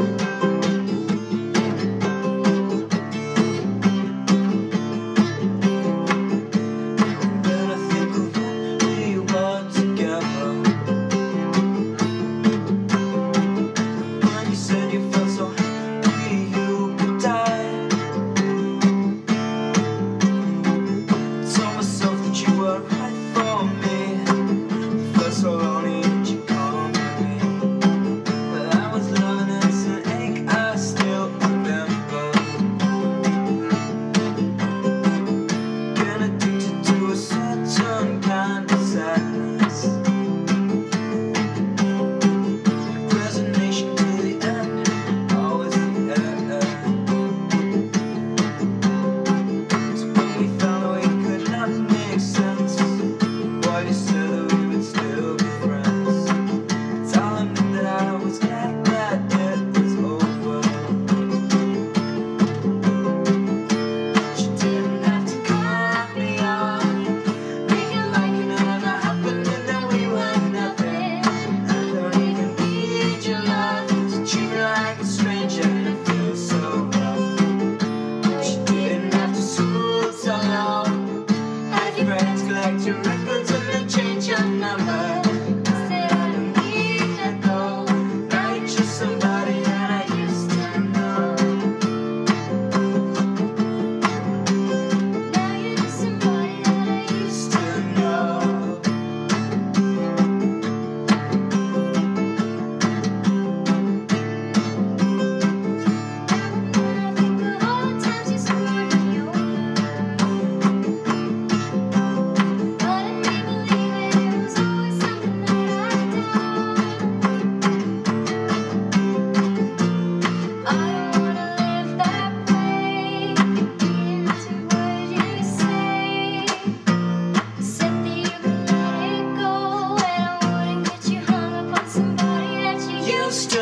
Bye.